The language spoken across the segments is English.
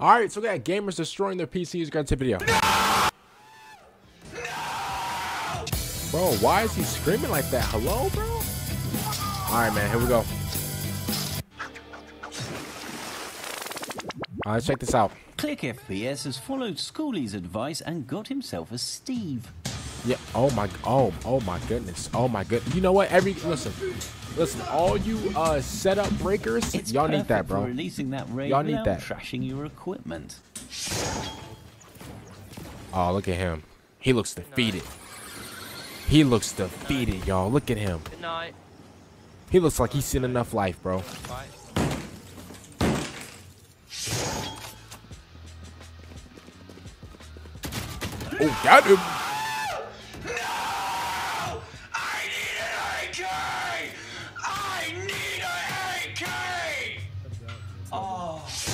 All right, so we got gamers destroying their PCs. Got to video. Bro, why is he screaming like that? Hello, bro? All right, man. Here we go. All right, check this out. ClickFPS has followed Pchooly's advice and got himself a Steve. Yeah. Oh my. Oh. Oh my goodness. Oh my good. You know what? Every listen, listen. All you uh setup breakers, It's y'all need that, perfect bro. For releasing that raid Y'all need that. trashing your equipment. Oh, look at him. He looks defeated. He looks defeated, y'all. Look at him. Good night. He looks like he's seen enough life, bro. Oh, got him.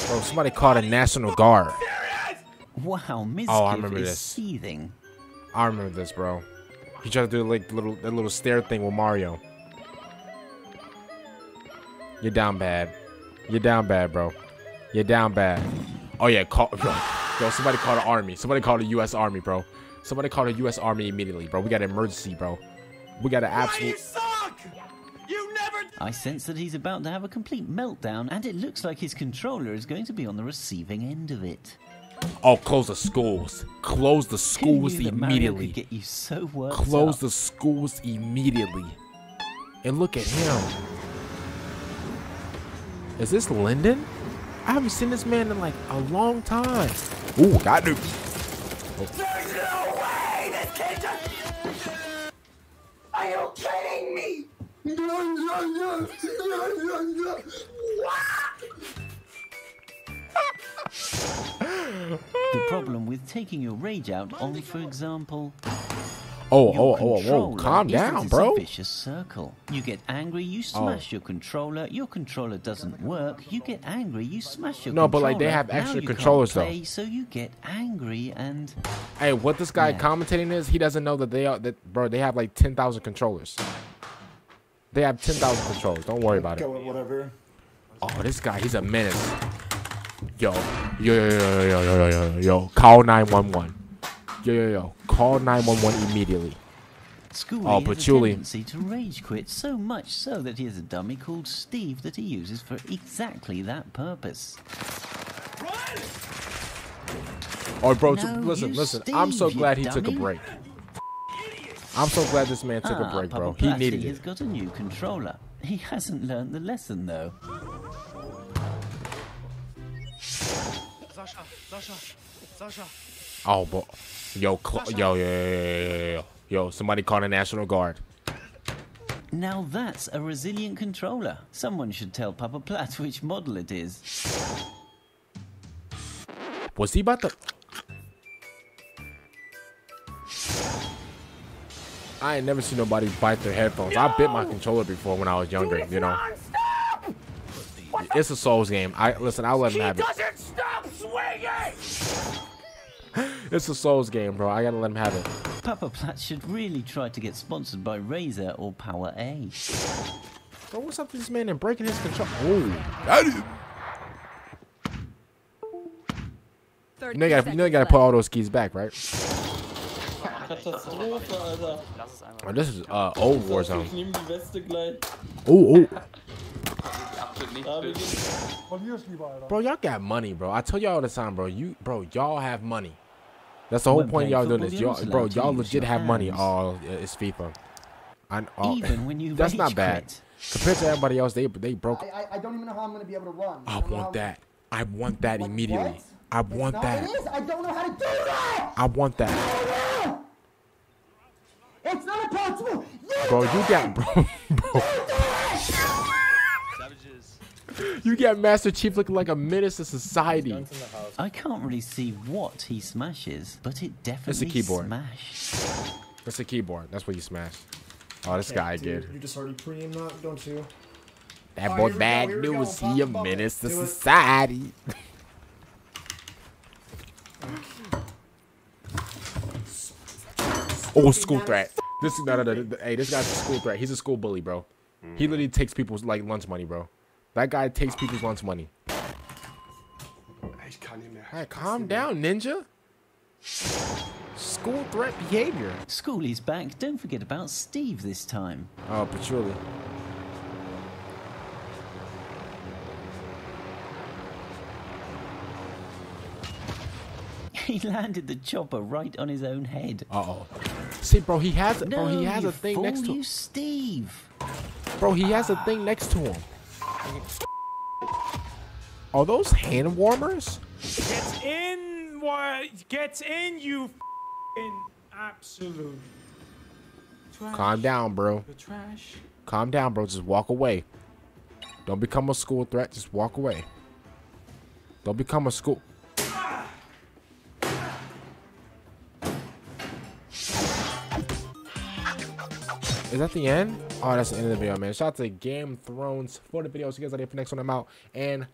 Bro, somebody called a National Guard. Wow, Miss Oh, I remember is this. seething. I remember this, bro. He tried to do like little that little stare thing with Mario. You're down bad. You're down bad, bro. You're down bad. Oh yeah, call bro. Yo, somebody called the army. Somebody called the U.S. Army, bro. Somebody called the U.S. Army immediately, bro. We got an emergency, bro. We got an Why you absolute. Suck! You never I sense that he's about to have a complete meltdown, and it looks like his controller is going to be on the receiving end of it. Oh, close the schools. Close the Who schools knew that Mario immediately. could get you so worked Close up? the schools immediately. And look at him. Is this Lyndon? I haven't seen this man in like a long time. Ooh, got him. There's no way this kid just... Are you kidding me? The problem with taking your rage out on, for example, Oh, your oh, oh, oh, calm down, it's a bro. Oh. vicious circle. You get angry, you oh. smash your controller. Your controller doesn't work. You get angry, you smash your No, but, controller. like, they have extra controllers, though. So you get angry and Hey, what this guy Yeah. commentating is, he doesn't know that they are that bro, they have like 10,000 controllers. They have 10,000 controls. Don't worry about it. Go whatever. Oh, this guy, he's a menace. Yo, yo, yo, yo, yo, yo, yo, yo, yo, yo, call 911. Yo, yo, yo, call 911 immediately. Pchooly Oh, has a Patchouli. tendency to rage quit so much so that he has a dummy called Steve that he uses for exactly that purpose. Oh, bro, No, listen, you listen. I'm so glad he took a break. I'm so glad this man took a Ah, break, bro. Papa He Platty needed has got a new controller. He hasn't learned the lesson though. Sascha, Sascha, Sascha. Oh, but yo, cl- yo, yo, yo, yo, yo, yo, yo, somebody call the National Guard. Now that's a resilient controller. Someone should tell Papaplatte which model it is. Was he about to? I ain't never seen nobody bite their headphones. I bit my controller before when I was younger. You know, Non-stop! it's a Souls game. I listen. I'll let him have it. doesn't stop swinging! It's a Souls game, bro. I gotta let him have it. Papaplatte should really try to get sponsored by Razer or PowerA. Bro, what's up with this man and breaking his control? Oh, got him. You know, you gotta, you know, you gotta put all those keys back, right? Katastrophe, Alter. Lass es einmal. Oh, this is uh old Ich Warzone. nehme die Weste gleich. Oh, oh, Da, wir gehen. bro, y'all got money, bro. I tell y'all all the time, bro. You, bro, y'all have money. That's the whole When point y'all doing this. Y'all, bro, y'all legit your have money. All Oh, it's FIFA. I, oh, Even when you that's not bad quit. compared to everybody else. They they broke. I, I, I don't even know how I'm gonna be able to run. I don't want that. I want that What- immediately. what? I want that. I don't know how to do that. I want that, It's not impossible. You bro. You it! got, bro, bro. You got Master Chief looking like a menace to society. Ganz in der Haus. I can't really see what he smashes, but it definitely it's a keyboard. smashed. That's a keyboard. That's what you smashed. Oh, this guy did. You just already preem that, don't you? That Oh, boy here we bad go. news. Pop He a menace to society. oh, school threat. This no, no, no, no, Hey, this guy's a school threat. He's a school bully, bro. He literally takes people's like lunch money, bro. That guy takes people's lunch money. Ich kann Hey, calm down, ninja. School threat behavior. Pchooly's back. Don't forget about Steve this time. Oh, patchouli. He landed the chopper right on his own head. Uh oh. See, bro, he has, No, bro, he has a thing next to, you, Steve. bro, he has a thing next to him. Are those hand warmers? Get in, what? Get in, you f***ing absolute. Trash. Calm down, bro. The trash. Calm down, bro. Just walk away. Don't become a school threat. Just walk away. Don't become a school. Is that the end? Oh, that's the end of the video, man. Shout out to Gamer Thrones for the video. So you guys there for the next one. I'm out. And